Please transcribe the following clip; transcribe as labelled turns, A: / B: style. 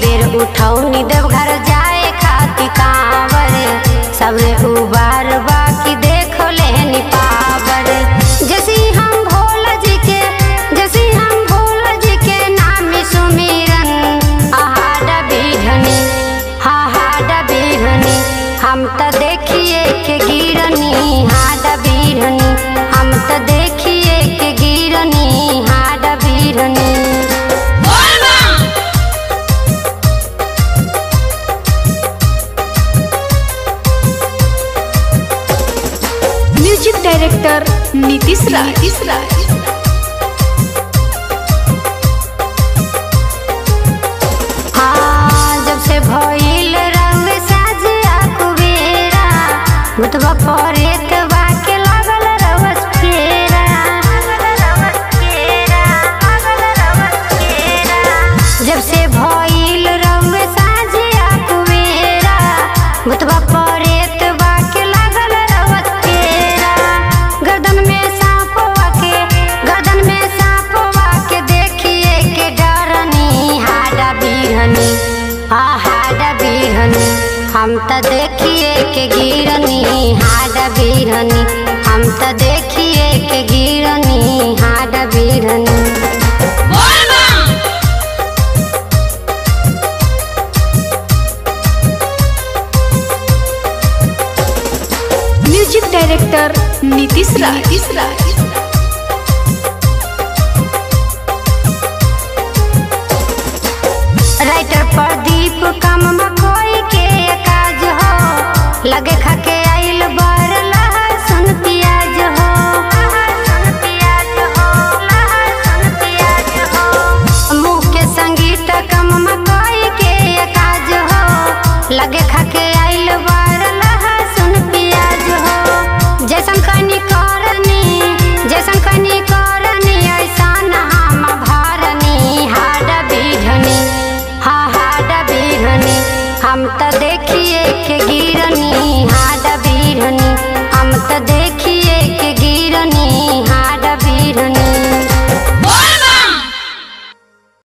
A: बेर उठौनी देवघर जाए
B: music director Nitish राज.
A: हाँ जब से भइल रंग साजिया कुबेरा भूतवा परेत बाके लागल रवस फेरा जब से हम त देखिए के गिरनी हाडा बीहनी हम त देखिए के गिरनी हाडा बीहनी
B: music director Nitish Raj
A: writer Pradeep Canta